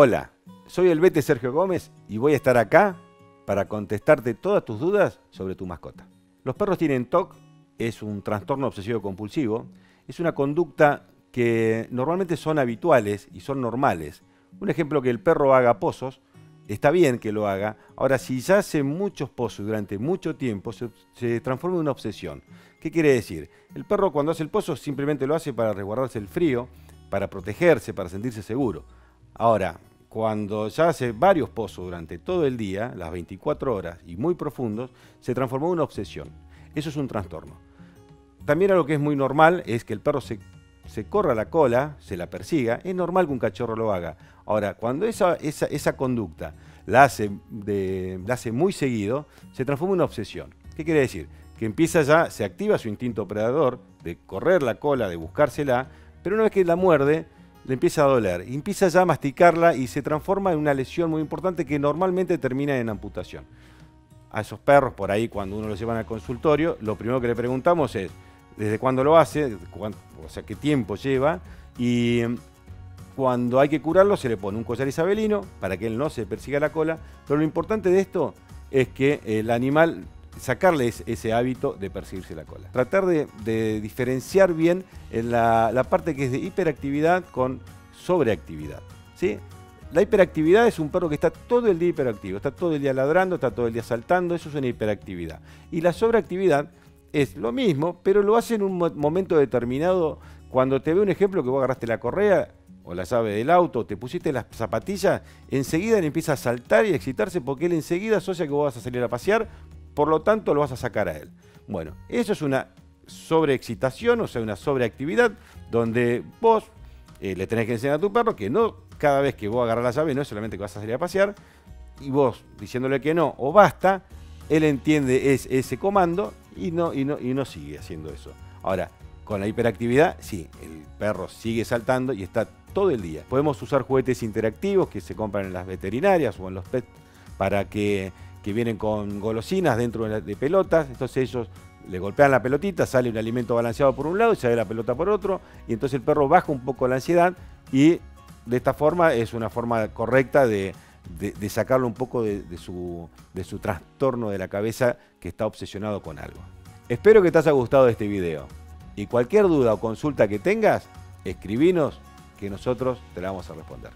Hola, soy el Vete Sergio Gómez y voy a estar acá para contestarte todas tus dudas sobre tu mascota. Los perros tienen TOC, es un trastorno obsesivo compulsivo, es una conducta que normalmente son habituales y son normales. Un ejemplo que el perro haga pozos, está bien que lo haga. Ahora, si ya hace muchos pozos durante mucho tiempo, se, se, transforma en una obsesión. ¿Qué quiere decir? El perro cuando hace el pozo simplemente lo hace para resguardarse el frío, para protegerse, para sentirse seguro. Ahora, cuando ya hace varios pozos durante todo el día, las 24 horas y muy profundos, se transformó en una obsesión. Eso es un trastorno. También algo que es muy normal es que el perro se, corra la cola, se la persiga. Es normal que un cachorro lo haga. Ahora, cuando esa, esa, esa conducta la hace, de, la hace muy seguido, se transforma en una obsesión. ¿Qué quiere decir? Que empieza ya, se activa su instinto predador de correr la cola, de buscársela, pero una vez que la muerde, le empieza a doler. Empieza ya a masticarla y se transforma en una lesión muy importante que normalmente termina en amputación. A esos perros, por ahí, cuando uno los lleva al consultorio, lo primero que le preguntamos es desde cuándo lo hace, o sea, qué tiempo lleva, y cuando hay que curarlo se le pone un collar isabelino para que él no se persiga la cola, pero lo importante de esto es que el animal sacarle ese hábito de perseguirse la cola. Tratar de, diferenciar bien en la, parte que es de hiperactividad con sobreactividad. ¿sí? La hiperactividad es un perro que está todo el día hiperactivo, está todo el día ladrando, está todo el día saltando, eso es una hiperactividad. Y la sobreactividad es lo mismo, pero lo hace en un momento determinado. Cuando te ve un ejemplo que vos agarraste la correa o la llave del auto, te pusiste las zapatillas, enseguida le empieza a saltar y a excitarse porque él enseguida asocia que vos vas a salir a pasear por lo tanto lo vas a sacar a él. Bueno, eso es una sobreexcitación, o sea, una sobreactividad, donde vos eh, le tenés que enseñar a tu perro que no cada vez que vos agarras la llave no es solamente que vas a salir a pasear, y vos diciéndole que no o basta, él entiende ese comando y no, y, no, y no sigue haciendo eso. Ahora, con la hiperactividad, sí, el perro sigue saltando y está todo el día. Podemos usar juguetes interactivos que se compran en las veterinarias o en los pets para que que vienen con golosinas dentro de, pelotas, entonces ellos le golpean la pelotita, sale un alimento balanceado por un lado y sale la pelota por otro, y entonces el perro baja un poco la ansiedad y de esta forma es una forma correcta de, sacarlo un poco de, su, de su trastorno de la cabeza que está obsesionado con algo. Espero que te haya gustado este video y cualquier duda o consulta que tengas, escribinos que nosotros te la vamos a responder.